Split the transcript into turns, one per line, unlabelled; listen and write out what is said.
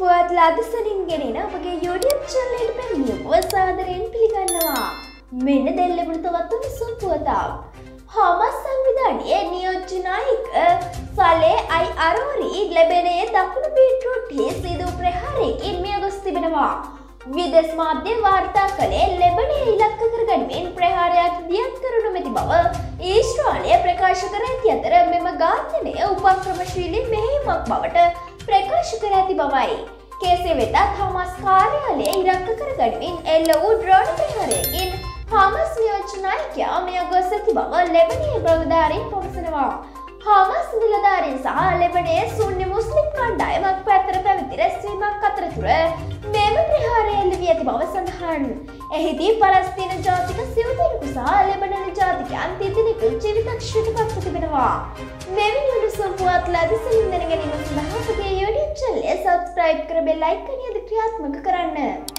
ලදසනින් ගෙනෙන අපගේ YouTube චැනලයට පැමිණිය ඔබ සාදරයෙන් පිළිගන්නවා. මෙන්න දෙල්ලබුණු තවත් උණුසුම් පුවතක්. හමස් සංවිධානයේ නියෝජ්‍ය නායක සලේ අයි අරෝරී ලැබෙනේ දකුණු පීට්‍රෝට්හි සිදු ප්‍රහාරයකින් මිය ගොස් තිබෙනවා. විදෙස් මාධ්‍ය වාර්තා කළේ ලෙබනේ ඉලක්ක කරගනිමින් ප්‍රහාරයක් දියත් කරනු මැති බව ඊශ්‍රාලය ප්‍රකාශ කර ඇති අතර මෙම ඝාතනය උපක්‍රමශීලී මෙහෙයුමක් බවට ප්‍රකාශ කර ඇති බවයි. කෙසේ වෙතත් හමස් කාර්යාලය ඉරක්ක කරගනිමින් එල්ල වූ ද්‍රෝණ ප්‍රහාරයකින් හමස් නියෝජනායකයා මෙය ගොස් ඇති බව ලෙබනේ ප්‍රවධාරින් පවසනවා. හමස් නිලධාරින් සහ ලෙබනේ සුන්්‍ය මුස්ලිම් කණ්ඩායමක් පැත්තර පැවිති රැස්වීමක් අතරතුර මෙම ප්‍රහාරය එල්ල වී ඇති බව සඳහන්. එහිදී පලස්තින ජාතික සිවදෙනෙකු සහ ලෙබනන ජාතිකයන් තිතිනෙකු ජීවිතක්ෂයට පත්ව තිබෙනවා. මෙවැනි උණුසුම් පුවත් ලදසලින් දැන ගැනීම සඳහා අපගේ YouTube චැනලය සබස්ක්‍රයිබ් කර බෙල් අයිකනයද ක්‍රියාත්මක කරන්න.